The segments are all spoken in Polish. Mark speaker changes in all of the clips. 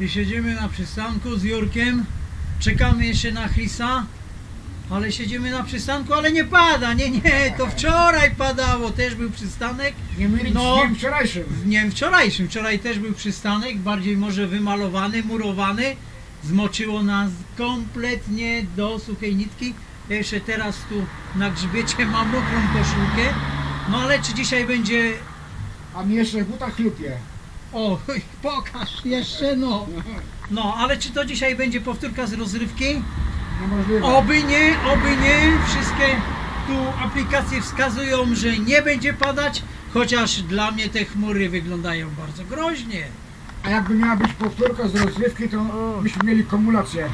Speaker 1: i siedzimy na przystanku z Jurkiem. Czekamy jeszcze na Chrisa, ale siedzimy na przystanku, ale nie pada, nie, nie, to wczoraj padało, też był przystanek.
Speaker 2: Nie mylić
Speaker 1: No.
Speaker 2: z dniem wczorajszym.
Speaker 1: Z dniem wczorajszym, wczoraj też był przystanek, bardziej może wymalowany, murowany. Zmoczyło nas kompletnie do suchej nitki. Ja jeszcze teraz tu na grzbiecie mam mokrą koszulkę. No ale czy dzisiaj będzie
Speaker 2: A mi jeszcze w butach chlupie.
Speaker 1: O, pokaż jeszcze, no. No, ale czy to dzisiaj będzie powtórka z rozrywki?
Speaker 2: Niemożliwe.
Speaker 1: Oby nie, oby nie. Wszystkie tu aplikacje wskazują, że nie będzie padać, chociaż dla mnie te chmury wyglądają bardzo groźnie.
Speaker 2: A jakby miała być powtórka z rozrywki, to byśmy mieli kumulację.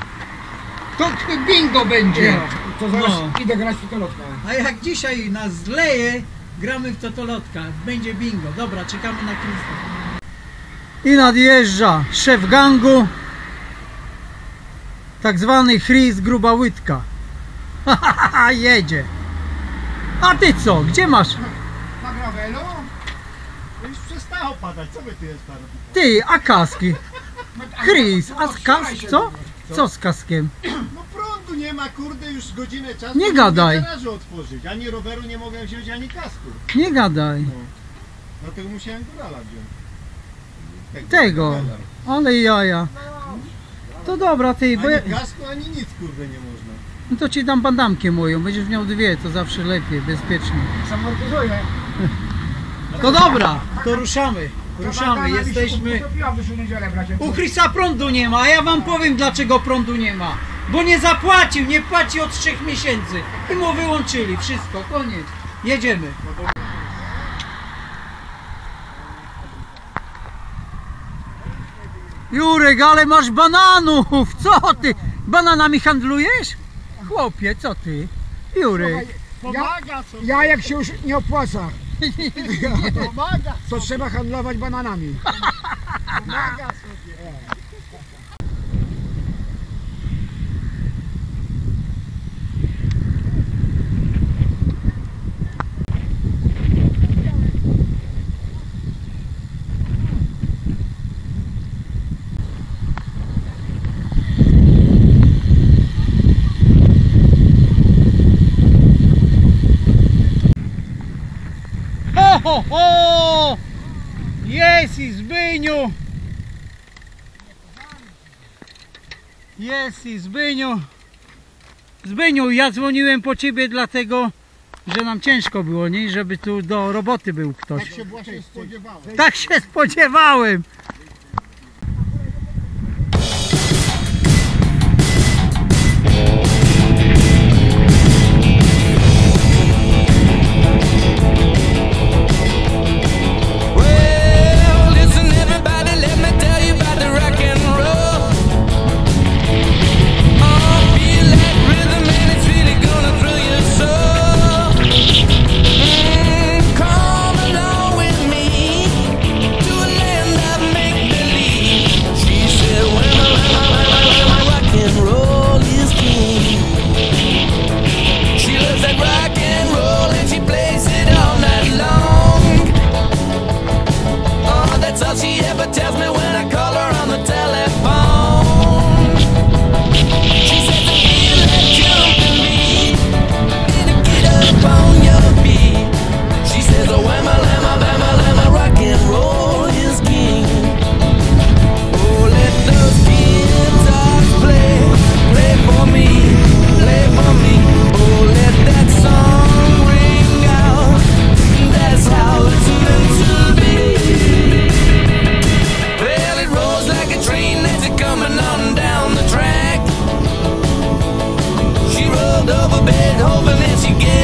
Speaker 1: To bingo będzie.
Speaker 2: To zaraz
Speaker 1: No.
Speaker 2: idę grać w totolotkę.
Speaker 1: A jak dzisiaj nas zleje, gramy w totolotka. Będzie bingo. Dobra, czekamy na Krzysztof. I nadjeżdża szef gangu, tak zwany Chris Gruba Łydka. Jedzie. A ty co? Gdzie masz?
Speaker 2: Na gravelu?
Speaker 3: Już przestało padać, co wy tu jest robicie?
Speaker 1: Ty, a kaski? Chris, a z kask co? Co z kaskiem?
Speaker 3: No prądu nie ma, kurde, już godzinę czasu.
Speaker 1: Nie gadaj.
Speaker 3: garażu otworzyć. Ani roweru nie mogłem wziąć, ani kasku.
Speaker 1: Nie gadaj.
Speaker 3: Dlatego musiałem górala wziąć.
Speaker 1: Tego. Ale jaja. To dobra ty, bo ja,
Speaker 3: Ani kasku, ani nic, kurde, nie można.
Speaker 1: no to ci dam bandamkę moją. Będziesz miał dwie, to zawsze lepiej, bezpiecznie.
Speaker 2: Samortyzuję.
Speaker 1: To dobra, to ruszamy. Ruszamy, jesteśmy. U Chrisa prądu nie ma, a ja wam powiem dlaczego prądu nie ma. Bo nie zapłacił, nie płaci od trzech miesięcy. I mu wyłączyli, wszystko, koniec. Jedziemy. Jurek, ale masz bananów! Co ty? Bananami handlujesz? Chłopie, co ty? Jurek.
Speaker 3: Pomaga sobie,
Speaker 2: Ja jak się już nie opłaca,
Speaker 3: pomaga,
Speaker 2: to trzeba handlować bananami.
Speaker 3: pomaga sobie.
Speaker 1: Ho, ho! Jest i Zbyniu! Jest i Zbyniu! Zbyniu, ja dzwoniłem po ciebie dlatego, że nam ciężko było, nie? Żeby tu do roboty był ktoś.
Speaker 3: Tak się właśnie spodziewałem.
Speaker 1: Tak się spodziewałem!
Speaker 4: can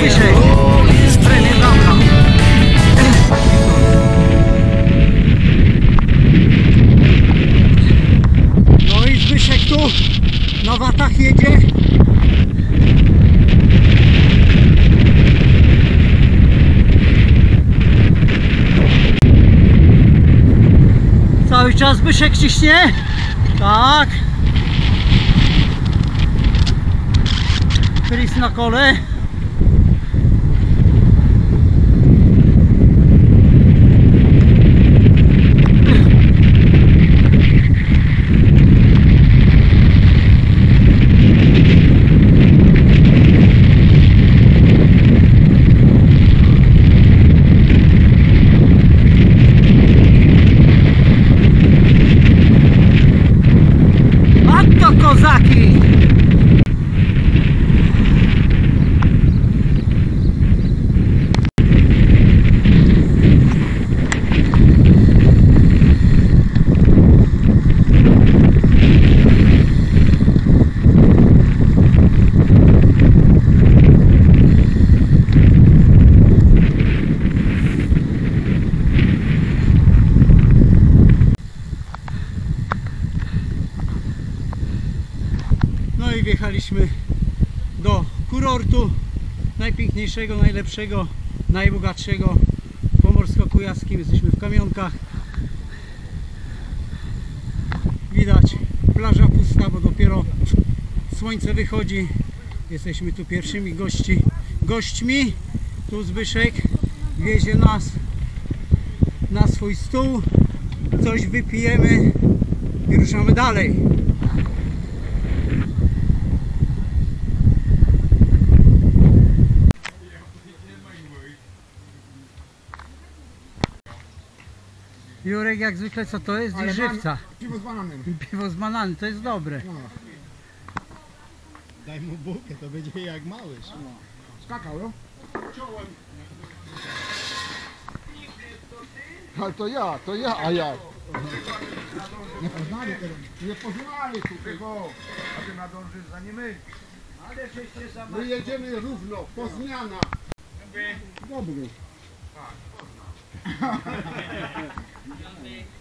Speaker 4: wyżej. Spremię. No i tu na watach jedzie. Cały
Speaker 1: czas Zbyszek ciśnie. Tak. Chris na kole. I wjechaliśmy do kurortu najpiękniejszego, najlepszego, najbogatszego Pomorsko-Kujawskim. Jesteśmy w Kamionkach. Widać plaża pusta, bo dopiero słońce wychodzi. Jesteśmy tu pierwszymi gości, gośćmi. Tu Zbyszek wiezie nas na swój stół. Coś wypijemy i ruszamy dalej. Jurek, jak zwykle co to jest?
Speaker 2: Ale
Speaker 1: Żywca.
Speaker 2: Piwo z bananem.
Speaker 1: Piwo z banany, to jest dobre.
Speaker 2: No,
Speaker 3: Daj mu bułkę, to będzie jak małyż.
Speaker 2: skakał, no?
Speaker 5: Ale to ja, to ja, a jak?
Speaker 2: Nie poznali tego. Nie poznali tutaj, bo...
Speaker 5: A ty nadążysz za nie my. My jedziemy równo, po zmianach.
Speaker 2: Dobry. Thank you.